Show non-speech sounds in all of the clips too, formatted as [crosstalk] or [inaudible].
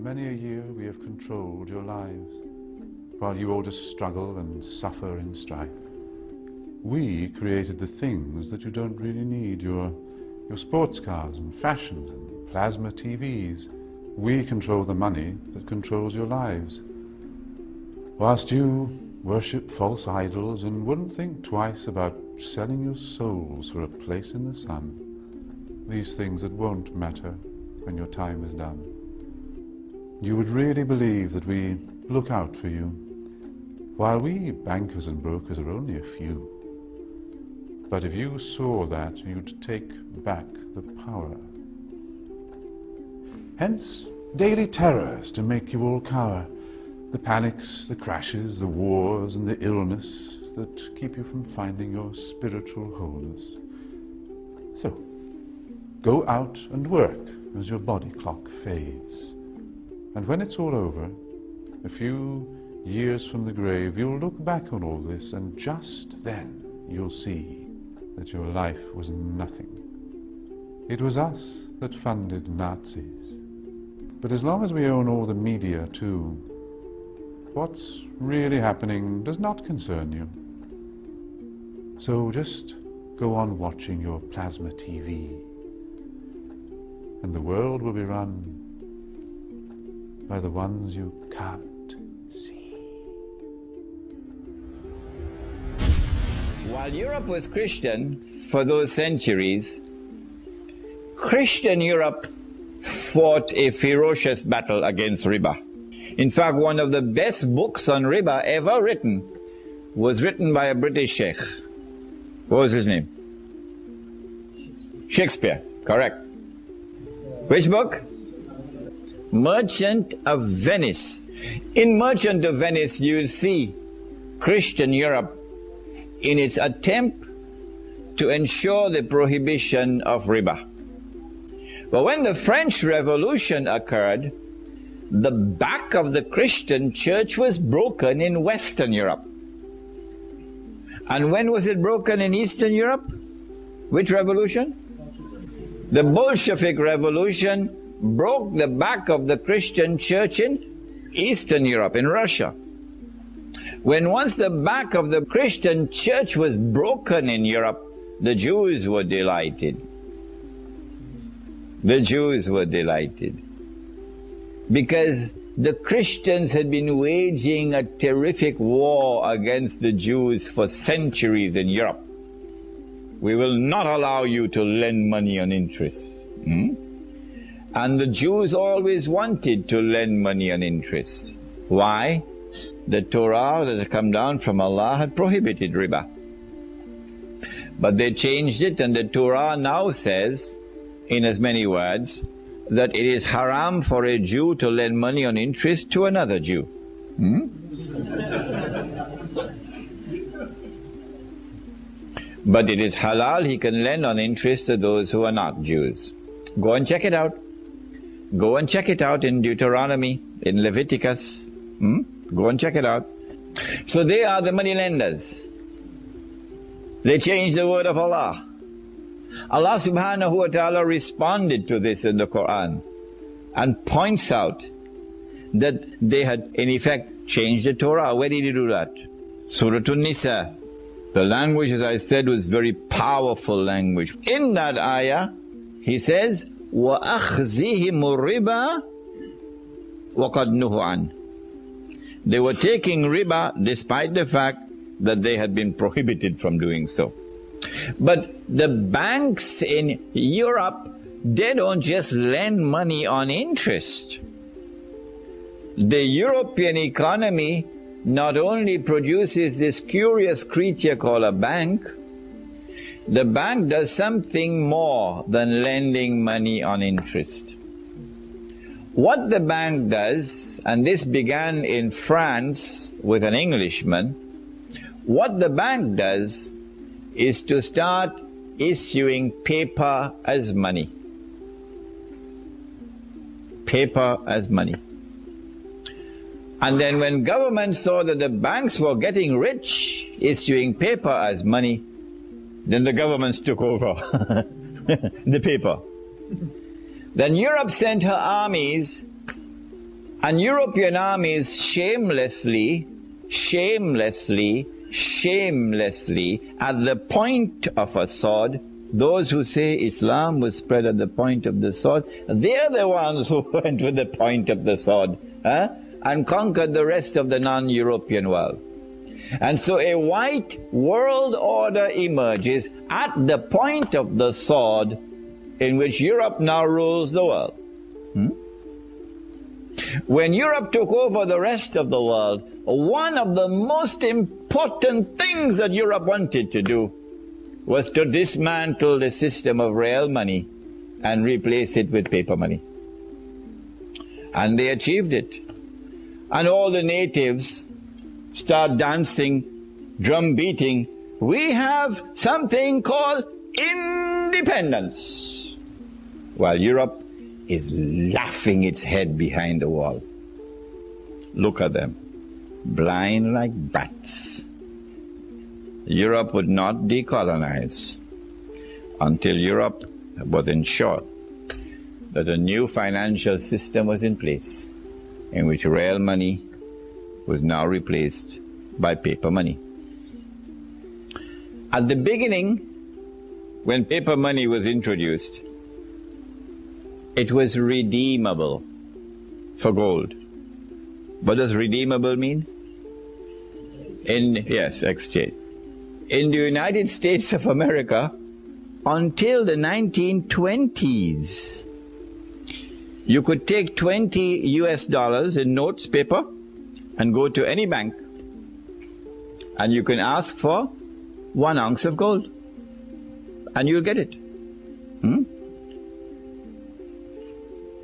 For many a year we have controlled your lives, while you all just struggle and suffer in strife. We created the things that you don't really need, your, your sports cars and fashions and plasma TVs. We control the money that controls your lives. Whilst you worship false idols and wouldn't think twice about selling your souls for a place in the sun, these things that won't matter when your time is done. You would really believe that we look out for you, while we bankers and brokers are only a few. But if you saw that, you'd take back the power. Hence, daily terrors to make you all cower. The panics, the crashes, the wars, and the illness that keep you from finding your spiritual wholeness. So, go out and work as your body clock fades. And when it's all over, a few years from the grave, you'll look back on all this, and just then you'll see that your life was nothing. It was us that funded Nazis. But as long as we own all the media too, what's really happening does not concern you. So just go on watching your plasma TV, and the world will be run by the ones you can't see. While Europe was Christian for those centuries, Christian Europe fought a ferocious battle against riba. In fact, one of the best books on riba ever written was written by a British sheikh. What was his name? Shakespeare, correct. Which book? Merchant of Venice. In Merchant of Venice, you see Christian Europe in its attempt to ensure the prohibition of riba. But when the French Revolution occurred, the back of the Christian church was broken in Western Europe. And when was it broken in Eastern Europe? Which revolution? The Bolshevik Revolution broke the back of the Christian church in Eastern Europe, in Russia. When once the back of the Christian church was broken in Europe, the Jews were delighted. The Jews were delighted because the Christians had been waging a terrific war against the Jews for centuries in Europe. We will not allow you to lend money on interest. Hmm? And the Jews always wanted to lend money on interest. Why? The Torah that had come down from Allah had prohibited riba. But they changed it, and the Torah now says in as many words, that it is haram for a Jew to lend money on interest to another Jew. Hmm? but it is halal, he can lend on interest to those who are not Jews. Go and check it out. Go and check it out in Deuteronomy, in Leviticus. Hmm? Go and check it out. So they are the money lenders. They changed the word of Allah. Allah subhanahu wa ta'ala responded to this in the Quran and points out that they had in effect changed the Torah. Where did he do that? Surah An-Nisa. The language, as I said, was very powerful language. In that ayah, he says, وَأَخْزِهِمُ الرِّبَى وَقَدْ نُهُ They were taking riba despite the fact that they had been prohibited from doing so. But the banks in Europe, they don't just lend money on interest. The European economy not only produces this curious creature called a bank, the bank does something more than lending money on interest. What the bank does, and this began in France with an Englishman, what the bank does is to start issuing paper as money. Paper as money. And then when government saw that the banks were getting rich issuing paper as money, then the governments took over [laughs] the paper. Then Europe sent her armies And European armies shamelessly, shamelessly, shamelessly, at the point of a sword, those who say Islam was spread at the point of the sword, they're the ones who [laughs] went with the point of the sword and conquered the rest of the non European world. And so a white world order emerges at the point of the sword in which Europe now rules the world. Hmm? When Europe took over the rest of the world, one of the most important things that Europe wanted to do was to dismantle the system of real money and replace it with paper money. And they achieved it. And all the natives start dancing, drum beating. We have something called independence. While Europe is laughing its head behind the wall. Look at them, blind like bats. Europe would not decolonize until Europe was ensured that a new financial system was in place in which real money was now replaced by paper money. At the beginning, when paper money was introduced, it was redeemable for gold. What does redeemable mean? In yes, exchange. In the United States of America, until the 1920s, you could take 20 US dollars in notes paper and go to any bank and you can ask for one ounce of gold and you'll get it. Hmm?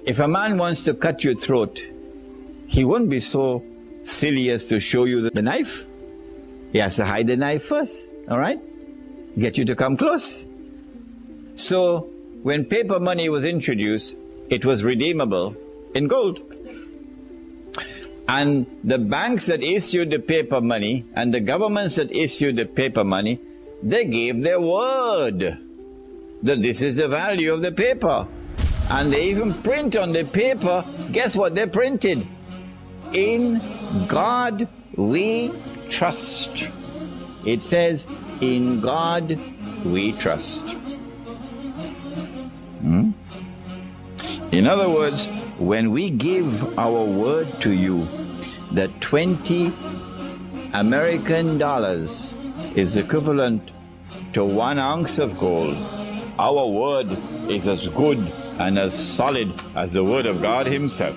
If a man wants to cut your throat, he won't be so silly as to show you the knife. He has to hide the knife first, all right? Get you to come close. So, when paper money was introduced, it was redeemable in gold. And the banks that issued the paper money and the governments that issued the paper money, they gave their word that this is the value of the paper. And they even print on the paper, guess what they printed? In God we trust. It says, In God we trust. Hmm? In other words, when we give our word to you that 20 American dollars is equivalent to one ounce of gold, our word is as good and as solid as the word of God Himself.